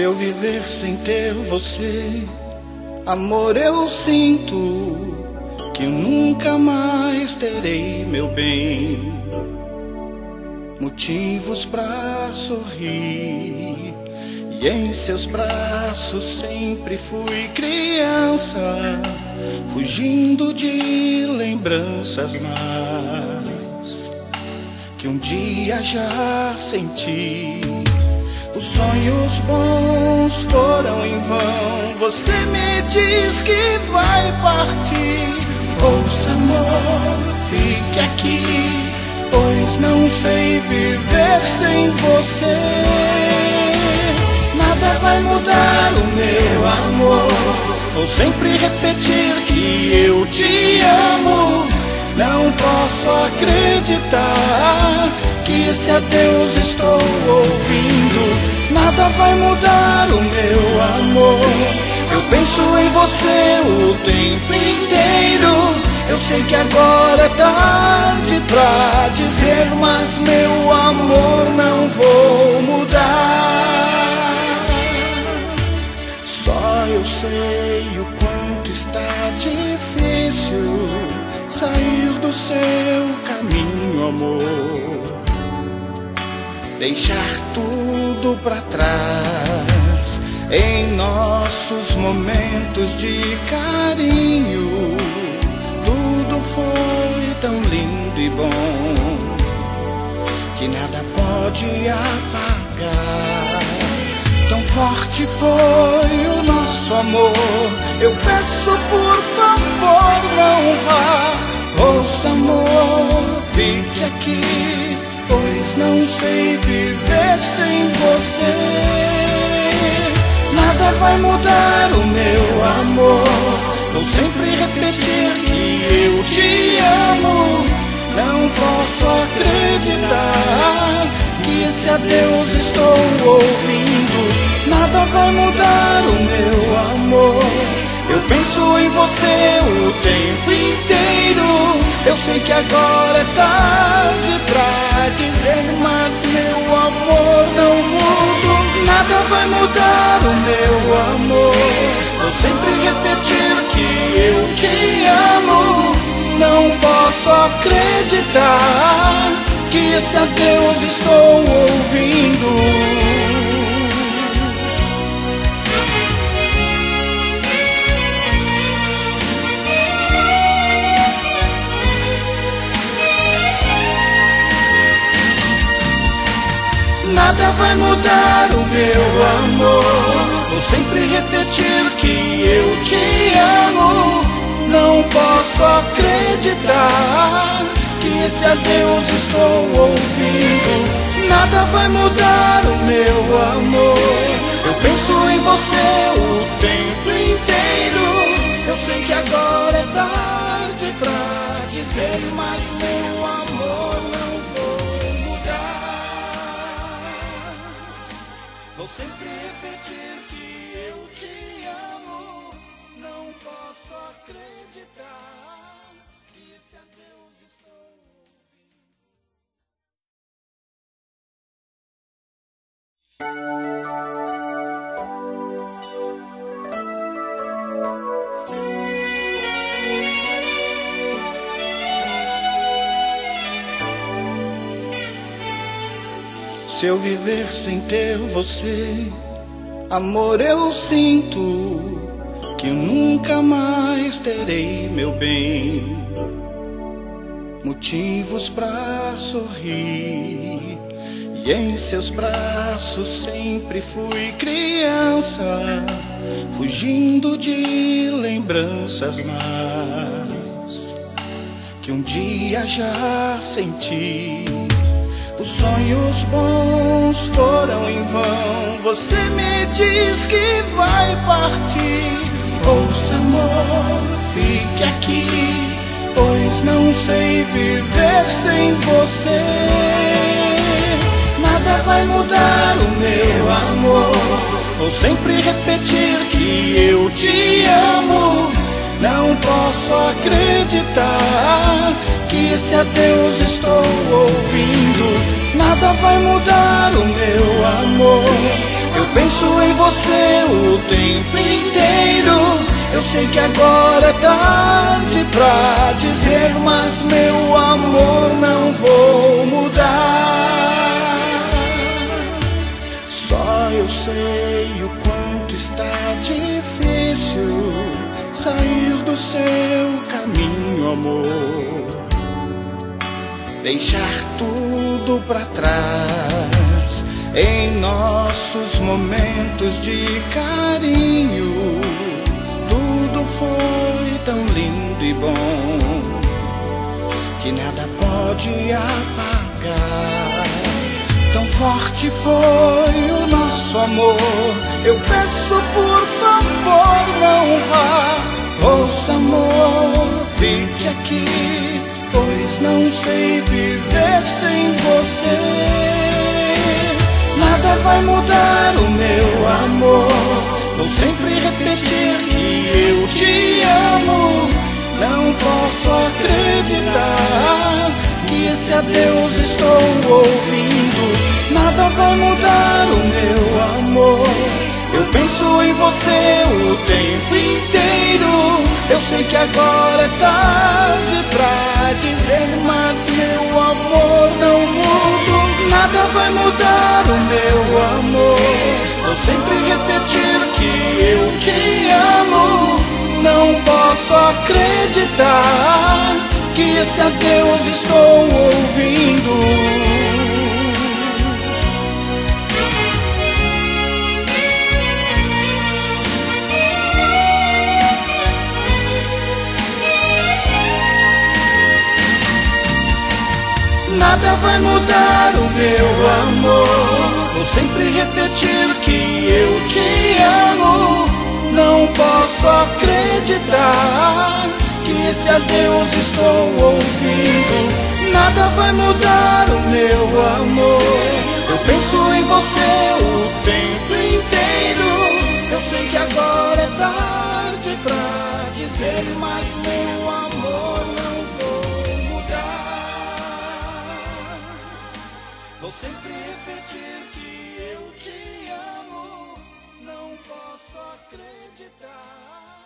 Se eu viver sem ter você, amor, eu sinto que nunca mais terei meu bem. Motivos pra sorrir, e em seus braços sempre fui criança, fugindo de lembranças más que um dia já senti. Os sonhos bons foram em vão. Você me diz que vai partir. Ouça, amor, fique aqui, pois não sei viver sem você. Nada vai mudar o meu amor. Vou sempre repetir que eu te amo. Não posso acreditar que esse adeus estou ouvindo. Nada vai mudar o meu amor. Eu penso em você o tempo inteiro. Eu sei que agora é tarde pra dizer, mas meu amor não vou mudar. Só eu sei o quanto está difícil sair do seu caminho, amor. Deixar tudo pra trás em nossos momentos de carinho. Tudo foi tão lindo e bom que nada pode apagar. Tão forte foi o nosso amor. Eu peço por favor, não vá. Ouça, amor, fique aqui, pois não sei viver sem você. Nada vai mudar o meu amor. Vou sempre repetir que eu te amo. Não posso acreditar que esse adeus estou ouvindo. Nada vai mudar o meu amor. Eu penso em você o tempo inteiro. Eu sei que agora é tarde pra dizer, mas meu amor não mudo. Nada vai mudar o meu amor. Vou sempre repetir que eu te amo. Não posso acreditar que esse adeus estou ouvindo. Vai mudar o meu amor. Vou sempre repetir que eu te amo. Não posso acreditar que esse adeus estou ouvindo. Nada vai mudar o meu amor. Eu penso em você o tempo inteiro. Eu sei que agora Vou sempre repetir que eu te amo. Não posso acreditar Se eu viver sem ter você, amor, eu sinto que nunca mais terei meu bem. Motivos pra sorrir, e em seus braços sempre fui criança, fugindo de lembranças más que um dia já senti. Os sonhos bons foram em vão. Você me diz que vai partir. Ouça, amor, fique aqui, pois não sei viver sem você. Nada vai mudar o meu amor. Vou sempre repetir que eu te amo. Não posso acreditar que esse adeus estou ouvindo. Nada vai mudar o meu amor. Eu penso em você o tempo inteiro. Eu sei que agora é tarde pra dizer, mas meu amor não vou mudar. Só eu sei o quanto está difícil sair do seu caminho, amor. Deixar tudo pra trás em nossos momentos de carinho. Tudo foi tão lindo e bom que nada pode apagar. Tão forte foi o nosso amor. Eu peço por favor, não vá. Ouça, amor, fique aqui, não sei viver sem você. Nada vai mudar o meu amor. Vou sempre repetir que eu te amo. Não posso acreditar que esse adeus estou ouvindo. Nada vai mudar o meu amor. Eu penso em você o tempo inteiro. Eu sei que agora é tarde pra dizer, mas meu amor não mudo. Nada vai mudar o meu amor. Vou sempre repetir que eu te amo. Não posso acreditar que esse adeus estou ouvindo. Vai mudar o meu amor. Vou sempre repetir que eu te amo. Não posso acreditar que esse adeus estou ouvindo. Nada vai mudar o meu amor. Vou sempre repetir que eu te amo. Não posso acreditar.